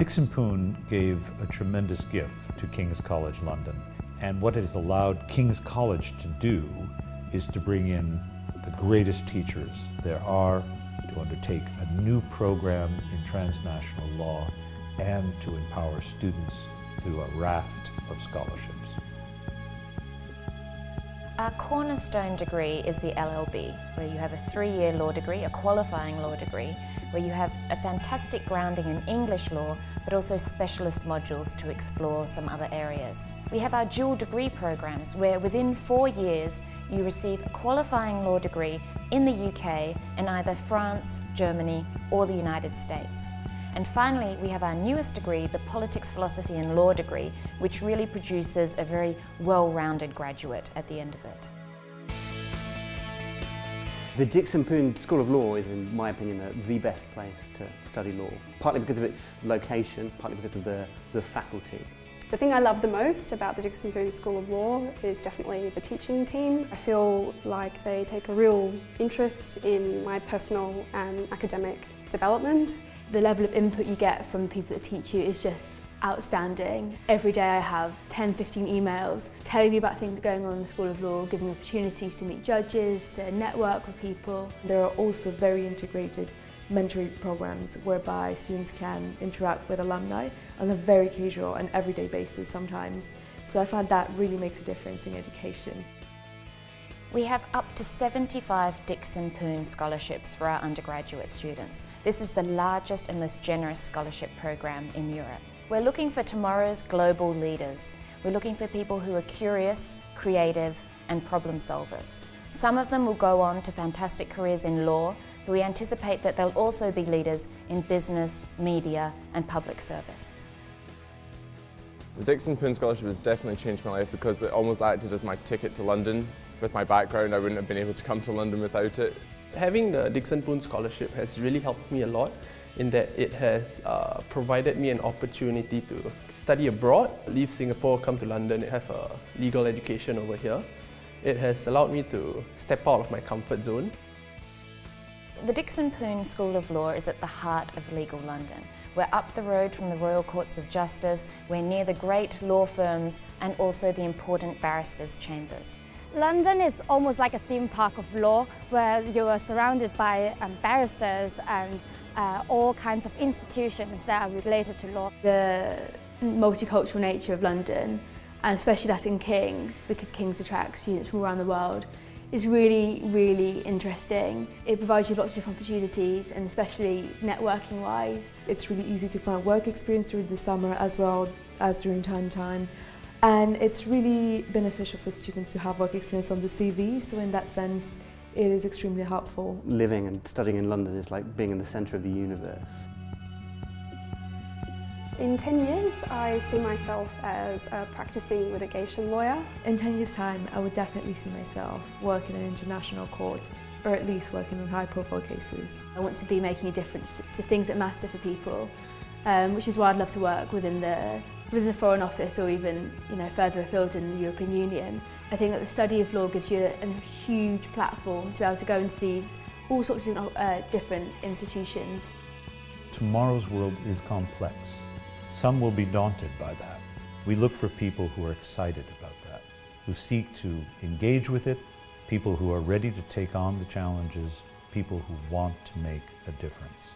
Dickson Poon gave a tremendous gift to King's College London. And what it has allowed King's College to do is to bring in the greatest teachers there are to undertake a new program in transnational law and to empower students through a raft of scholarships. Our cornerstone degree is the LLB, where you have a three-year law degree, a qualifying law degree, where you have a fantastic grounding in English law, but also specialist modules to explore some other areas. We have our dual degree programs, where within four years you receive a qualifying law degree in the UK in either France, Germany, or the United States. And finally, we have our newest degree, the Politics, Philosophy and Law degree, which really produces a very well-rounded graduate at the end of it. The Dickson Poon School of Law is, in my opinion, the best place to study law, partly because of its location, partly because of the, the faculty. The thing I love the most about the Dickson Poon School of Law is definitely the teaching team. I feel like they take a real interest in my personal and academic development. the level of input you get from people that teach you is just outstanding. Every day I have 10, 15 emails telling me about things going on in the School of Law, giving opportunities to meet judges, to network with people. There are also very integrated mentoring programs whereby students can interact with alumni on a very casual and everyday basis sometimes. So I find that really makes a difference in education. We have up to 75 Dickson Poon scholarships for our undergraduate students. This is the largest and most generous scholarship program in Europe. We're looking for tomorrow's global leaders. We're looking for people who are curious, creative and problem solvers. Some of them will go on to fantastic careers in law, but we anticipate that they'll also be leaders in business, media and public service. The Dickson Poon Scholarship has definitely changed my life because it almost acted as my ticket to London with my background, I wouldn't have been able to come to London without it. Having the Dickson Poon Scholarship has really helped me a lot in that it has uh, provided me an opportunity to study abroad, leave Singapore, come to London, have a legal education over here. It has allowed me to step out of my comfort zone. The Dickson Poon School of Law is at the heart of legal London. We're up the road from the Royal Courts of Justice, we're near the great law firms and also the important barristers' chambers. London is almost like a theme park of law where you are surrounded by um, barristers and uh, all kinds of institutions that are related to law. The multicultural nature of London, and especially that in King's, because King's attracts students from around the world, is really, really interesting. It provides you lots of opportunities and especially networking wise. It's really easy to find work experience during the summer as well as during time time. And it's really beneficial for students to have work experience on the CV, so in that sense, it is extremely helpful. Living and studying in London is like being in the centre of the universe. In 10 years, I see myself as a practicing litigation lawyer. In 10 years' time, I would definitely see myself working in an international court or at least working on high-profile cases. I want to be making a difference to things that matter for people, um, which is why I'd love to work within the within the Foreign Office or even you know, further afield in the European Union. I think that the study of law gives you a, huge platform to be able to go into these all sorts of uh, different institutions. Tomorrow's world is complex. Some will be daunted by that. We look for people who are excited about that, who seek to engage with it, people who are ready to take on the challenges, people who want to make a difference.